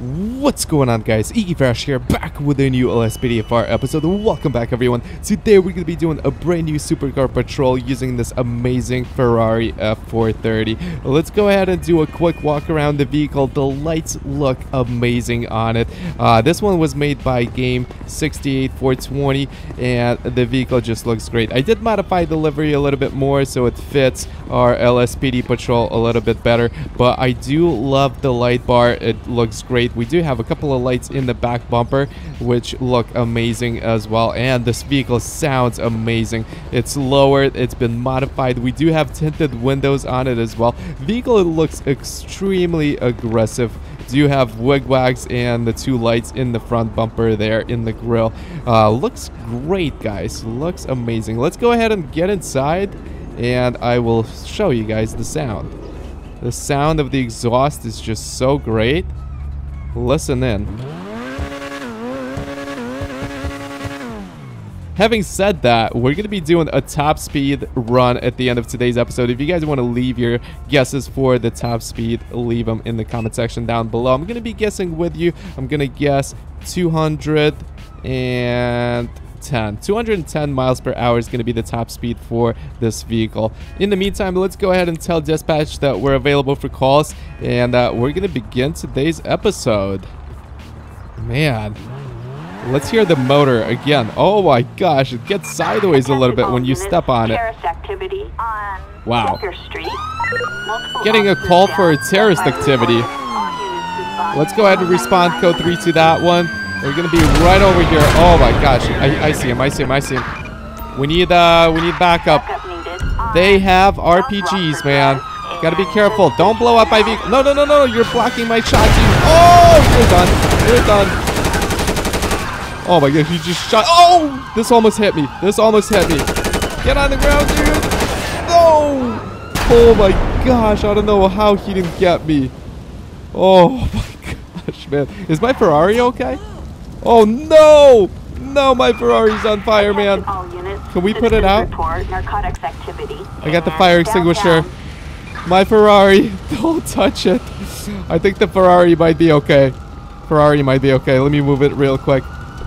What's going on guys, Iggy Fresh here, back with a new LSPDFR episode. Welcome back everyone. Today we're going to be doing a brand new supercar patrol using this amazing Ferrari F430. Let's go ahead and do a quick walk around the vehicle. The lights look amazing on it. Uh, this one was made by Game 68420 and the vehicle just looks great. I did modify the livery a little bit more so it fits our LSPD patrol a little bit better, but I do love the light bar. It looks great. We do have a couple of lights in the back bumper, which look amazing as well. And this vehicle sounds amazing. It's lowered. It's been modified. We do have tinted windows on it as well. Vehicle looks extremely aggressive do you have wigwags and the two lights in the front bumper there in the grill. Uh, looks great, guys. Looks amazing. Let's go ahead and get inside, and I will show you guys the sound. The sound of the exhaust is just so great. Listen in. Having said that, we're going to be doing a top speed run at the end of today's episode. If you guys want to leave your guesses for the top speed, leave them in the comment section down below. I'm going to be guessing with you. I'm going to guess 210. 210 miles per hour is going to be the top speed for this vehicle. In the meantime, let's go ahead and tell dispatch that we're available for calls, and uh, we're going to begin today's episode. Man, Let's hear the motor again. Oh my gosh, it gets sideways a little bit when you step on it. Wow. Getting a call for a terrorist activity. Let's go ahead and respond code 3 to that one. They're gonna be right over here. Oh my gosh, I, I see him, I see him, I see him. We need uh we need backup. They have RPGs, man. Gotta be careful. Don't blow up my vehicle. No, no, no, no, you're blocking my shot. Oh, you're done. You're done. Oh my gosh, he just shot. Oh! This almost hit me. This almost hit me. Get on the ground, dude. No! Oh my gosh, I don't know how he didn't get me. Oh my gosh, man. Is my Ferrari okay? Oh no! No, my Ferrari's on fire, man. Can we put it out? I got the fire extinguisher. My Ferrari. Don't touch it. I think the Ferrari might be okay. Ferrari might be okay. Let me move it real quick.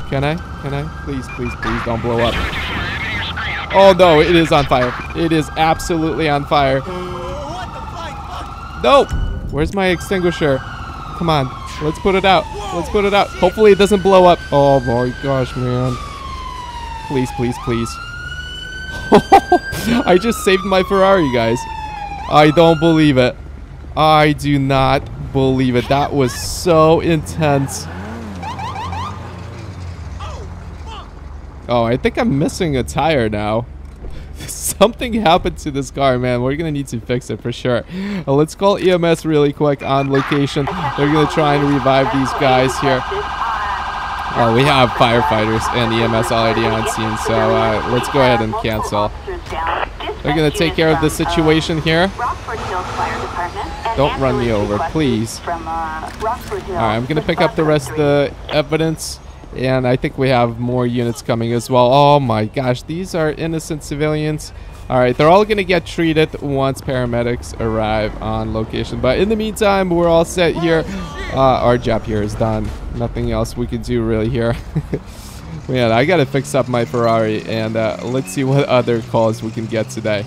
Can I? Can I? Please, please, please don't blow up. Oh no, it is on fire. It is absolutely on fire. No! Where's my extinguisher? Come on. Let's put it out. Let's put it out. Hopefully it doesn't blow up. Oh my gosh, man. Please, please, please. I just saved my Ferrari, guys. I don't believe it. I do not believe it. That was so intense. Oh, I think I'm missing a tire now. Something happened to this car, man. We're to need to fix it for sure. Uh, let's call EMS really quick on location. They're to try and revive these guys here. Oh, we have firefighters and EMS already on scene, so uh, let's go ahead and cancel. They're going to take care of the situation here. Don't run me over, please. Alright, I'm going to pick up the rest of the evidence. And I think we have more units coming as well. Oh my gosh, these are innocent civilians. All right, they're all going to get treated once paramedics arrive on location. But in the meantime, we're all set here. Uh, our job here is done. Nothing else we can do really here. Man, I got to fix up my Ferrari. And uh, let's see what other calls we can get today.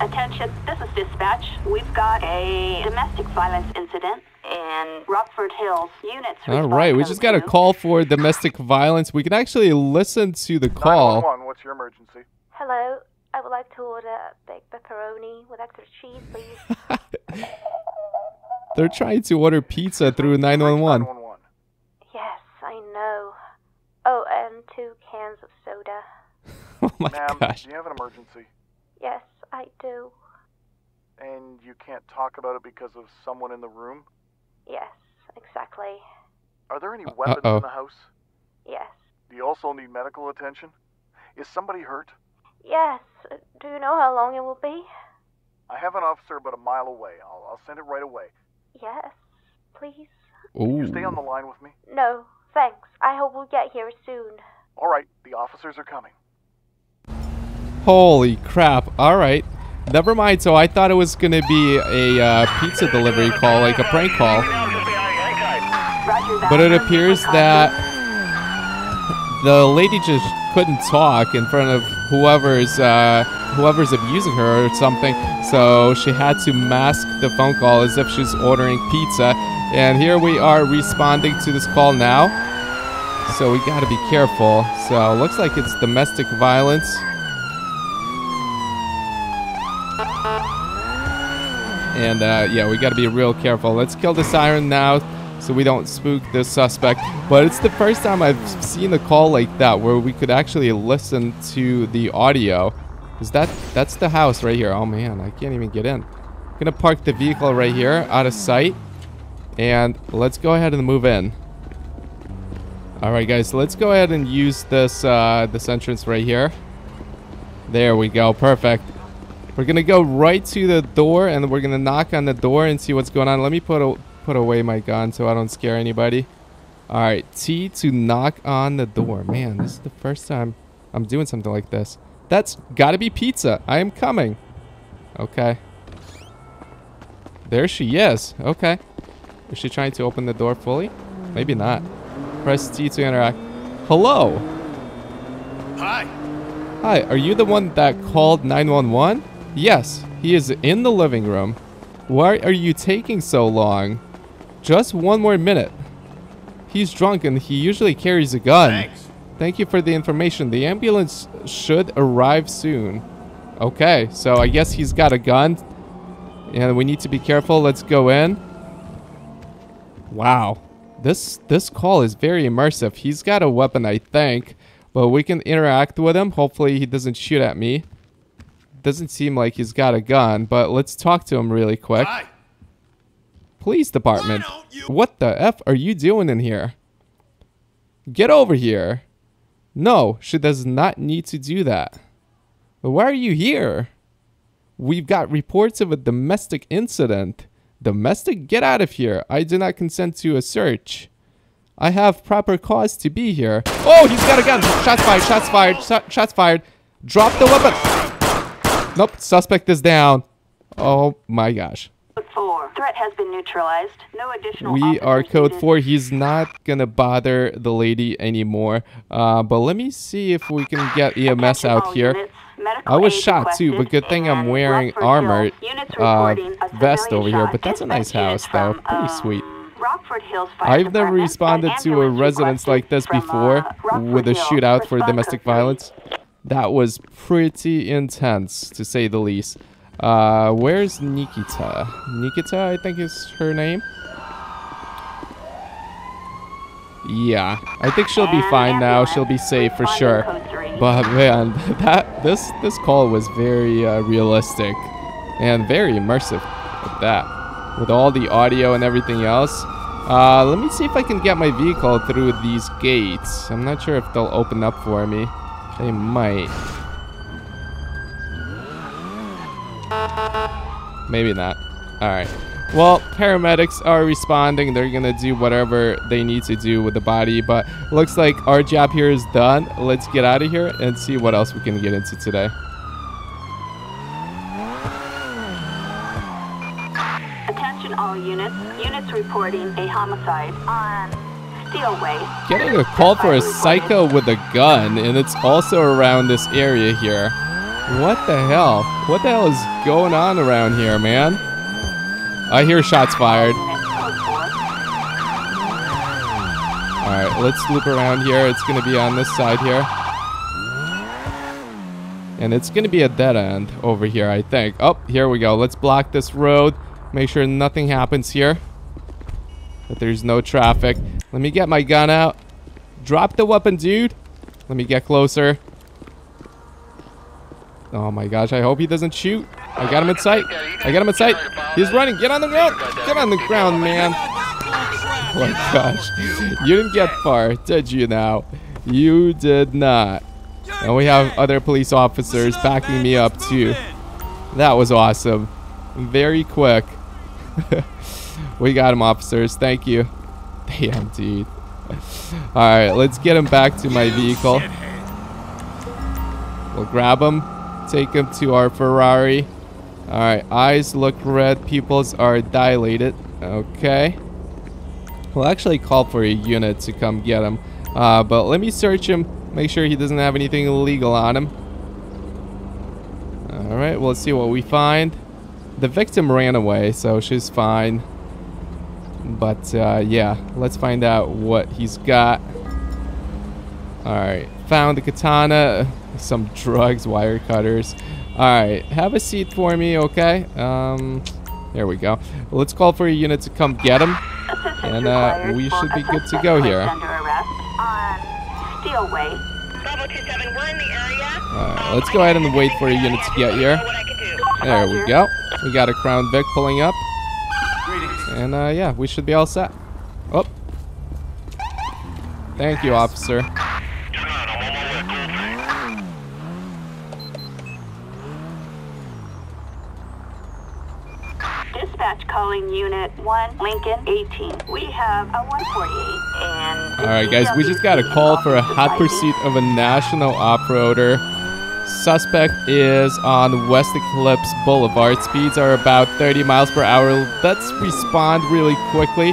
Attention, this is dispatch. We've got a domestic violence incident in Rockford Hills. Units. All right, we just got a call for domestic violence. We can actually listen to the call. 911, what's your emergency? Hello, I would like to order a big pepperoni with extra cheese, please. They're trying to order pizza through 911. 911. yes, I know. Oh, and two cans of soda. oh my Ma'am, gosh. do you have an emergency? Yes, I do. And you can't talk about it because of someone in the room? Yes, exactly. Are there any weapons Uh-oh. in the house? Yes. Do you also need medical attention? Is somebody hurt? Yes. Uh, Do you know how long it will be? I have an officer about a mile away. I'll, I'll send it right away. Yes. Please? Can you stay on the line with me? No, thanks. I hope we'll get here soon. All right, the officers are coming. Holy crap. All right. Never mind. So I thought it was going to be a uh, pizza delivery call, like a prank call. But it appears that the lady just couldn't talk in front of whoever's uh, whoever's abusing her or something. So she had to mask the phone call as if she's ordering pizza. And here we are responding to this call now. So we got to be careful. So looks like it's domestic violence. And uh, yeah, we got to be real careful. Let's kill the siren now so we don't spook the suspect. But it's the first time I've seen a call like that where we could actually listen to the audio. Is that that's the house right here? Oh man, I can't even get in. I'm gonna park the vehicle right here, out of sight, and let's go ahead and move in. All right, guys, let's go ahead and use this uh, this entrance right here. There we go, perfect. We're gonna go right to the door, and we're gonna knock on the door and see what's going on. Let me put a, put away my gun so I don't scare anybody. All right, T to knock on the door. Man, this is the first time I'm doing something like this. That's got to be pizza. I am coming. Okay. There she is. Okay. Is she trying to open the door fully? Maybe not. Press T to interact. Hello. Hi. Hi, are you the one that called 911? Yes, he is in the living room. Why are you taking so long? Just one more minute. He's drunk and he usually carries a gun. Thanks. Thank you for the information. The ambulance should arrive soon. Okay, so I guess he's got a gun. And we need to be careful. Let's go in. Wow. This this call is very immersive. He's got a weapon, I think. But we can interact with him. Hopefully he doesn't shoot at me. Doesn't seem like he's got a gun, but let's talk to him really quick. Hi. Police department. Why don't you- What the F are you doing in here? Get over here. No, she does not need to do that. But why are you here? We've got reports of a domestic incident. Domestic? Get out of here. I do not consent to a search. I have proper cause to be here. Oh, he's got a gun. Shots fired. Shots fired. Shot, shots fired. Drop the weapon. Nope. Suspect is down. Oh my gosh. Code 4. Threat has been neutralized. No additional We are code needed. 4. He's not going to bother the lady anymore. Uh, but let me see if we can get EMS Attention out here. units. Medical I was shot too, but good thing I'm wearing armor uh, vest over here. But that's a nice house, though. from, Pretty um, sweet. Rockford Hills Fire I've never responded to a residence like this before uh, with a shootout for domestic violence. That was pretty intense, to say the least. Uh, where's Nikita? Nikita, I think is her name. Yeah, I think she'll be fine now. She'll be safe for sure. But man, that this this call was very uh, realistic and very immersive at that, with all the audio and everything else. Uh, let me see if I can get my vehicle through these gates. I'm not sure if they'll open up for me. They might. Maybe not. All right. Well, paramedics are responding. They're going to do whatever they need to do with the body. But looks like our job here is done. Let's get out of here and see what else we can get into today. Attention all units. Units reporting a homicide on. Getting a call for a psycho with a gun, and it's also around this area here. What the hell? What the hell is going on around here, man? I hear shots fired. Unit code 4. Alright, let's loop around here. It's going to be on this side here. And it's going to be a dead end over here, I think. Oh, here we go. Let's block this road. Make sure nothing happens here. That there's no traffic. Let me get my gun out. Drop the weapon, dude. Let me get closer. Oh my gosh, I hope he doesn't shoot. I got him in sight. I got him in sight. He's running. Get on the ground. Get on the ground, man. Oh my gosh. You didn't get far, did you now? You did not. And we have other police officers backing me up too. That was awesome. Very quick. we got him, officers. Thank you. Damn, dude. Alright, let's get him back to my vehicle. We'll grab him, take him to our Ferrari, All right, eyes look red, pupils are dilated. Okay. We'll actually call for a unit to come get him. Uh, but let me search him, make sure he doesn't have anything illegal on him. All right, we'll see what we find. The victim ran away, so she's fine. But uh, yeah, let's find out what he's got. Alright, found the katana, some drugs, wire cutters. Alright, have a seat for me, okay? Um, there we go. Let's call for a unit to come get him. Assistance And, uh, we should be good to go here. Under arrest on Steelway. Bravo 27, we're in the area. Alright, let's go ahead and wait for a unit to get here. What I can do. There we go. We got a Crown Vic pulling up. And, uh, yeah, we should be all set. Oh. Thank you, officer. Dispatch calling Unit 1, Lincoln 18. We have a 148 and... All right, guys, we just got a call for a hot pursuit of a national off-roader. Suspect is on West Eclipse Boulevard. Speeds are about 30 miles per hour. Let's respond really quickly.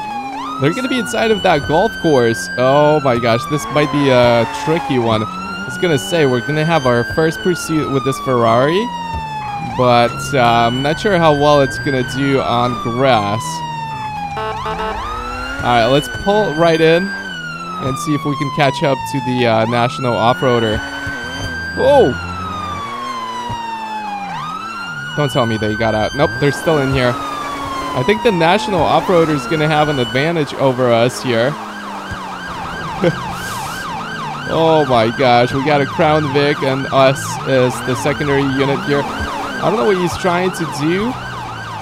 They're going to be inside of that golf course. Oh my gosh, this might be a tricky one. I was going to say, we're going to have our first pursuit with this Ferrari. But uh, I'm not sure how well it's going to do on grass. Alright, let's pull right in and see if we can catch up to the uh, national off-roader. Whoa! Don't tell me they got out. Nope, they're still in here. I think the national off-roader is going to have an advantage over us here. oh my gosh, we got a Crown Vic and us as the secondary unit here. I don't know what he's trying to do,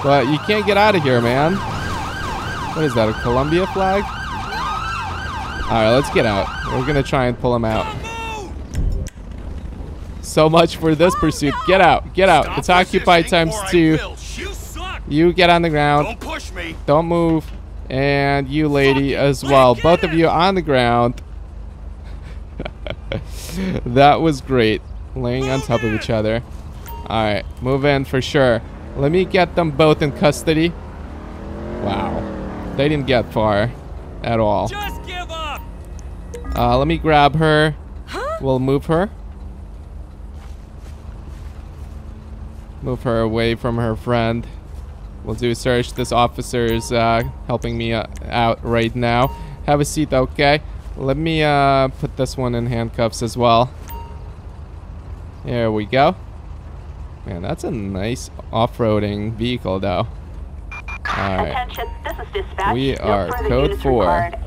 but you can't get out of here, man. What is that, a Colombia flag? Alright, let's get out. We're gonna try and pull him out. So much for this pursuit. Get out, get out. Stop It's occupied times two. You. You get on the ground. Don't push me. Don't move. And you lady as well. Both of you on the ground. that was great. Laying on top of each other. Alright, move in for sure. Let me get them both in custody. Wow. They didn't get far at all. Just give up. Uh, let me grab her. We'll move her. Move her away from her friend. We'll do a search. This officer is uh, helping me uh, out right now. Have a seat, okay? Let me uh, put this one in handcuffs as well. There we go. Man, that's a nice off-roading vehicle, though. All right. Attention, this is dispatch. We are code units four. required.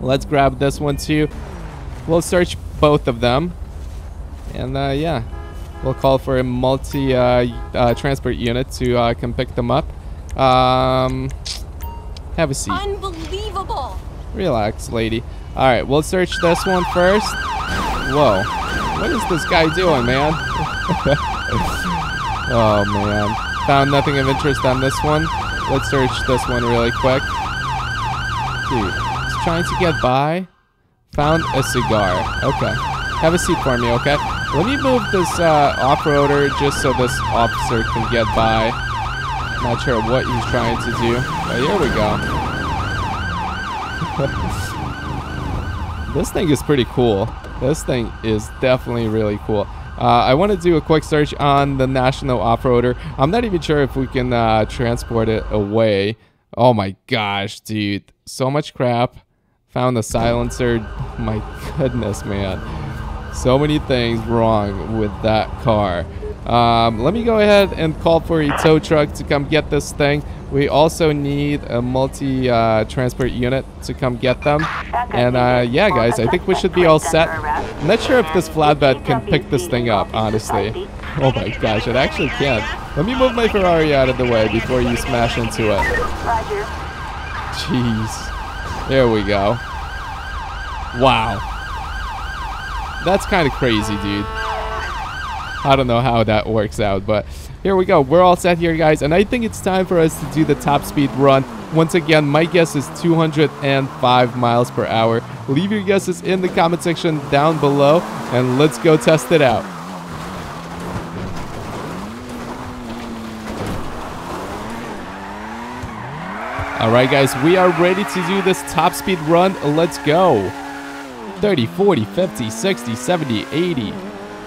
Let's grab this one too. We'll search both of them. And uh, yeah, we'll call for a multi uh, uh, transport unit to uh, come pick them up. Um, have a seat. Unbelievable! Relax, lady. All right, we'll search this one first. Whoa, what is this guy doing, man? oh man, found nothing of interest on this one. Let's search this one really quick. Dude, he's trying to get by. Found a cigar. Okay, have a seat for me, okay? Let me move this uh, off-roader just so this officer can get by. Not sure what he's trying to do, but here we go. this thing is pretty cool. This thing is definitely really cool. Uh, I want to do a quick search on the National Off-Roader. I'm not even sure if we can uh, transport it away. Oh my gosh, dude. So much crap. Found the silencer. My goodness, man. So many things wrong with that car. Um, let me go ahead and call for a tow truck to come get this thing. We also need a multi-transport unit to come get them. And uh, yeah, guys, I think we should be all set. I'm not sure if this flatbed can pick this thing up, honestly. Oh my gosh, it actually can. Let me move my Ferrari out of the way before you smash into it. Jeez. There we go. Wow. That's kind of crazy, dude. I don't know how that works out, but here we go. We're all set here, guys, and I think it's time for us to do the top speed run. Once again, my guess is 205 miles per hour. Leave your guesses in the comment section down below, and let's go test it out. All right, guys, we are ready to do this top speed run. Let's go. 30, 40, 50, 60, 70, 80,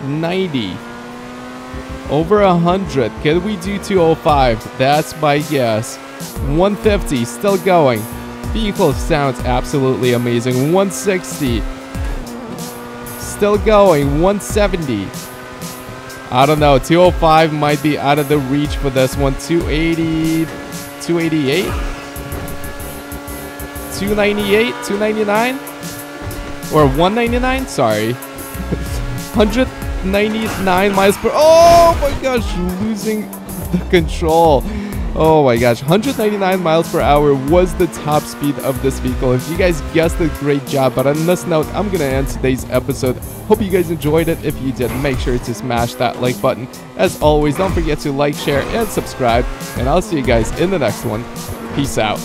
90. Over 100. Can we do 205? That's my guess. 150, still going. Vehicle sounds absolutely amazing. 160. Still going. 170. I don't know. 205 might be out of the reach for this one. 280. 288. 298. 299. Or 199? Sorry. 199 miles per. Oh my gosh. Losing the control. Oh my gosh, 199 miles per hour was the top speed of this vehicle. If you guys guessed it, great job. But on this note, I'm gonna end today's episode. Hope you guys enjoyed it. If you did, make sure to smash that like button. As always, don't forget to like, share, and subscribe. And I'll see you guys in the next one. Peace out.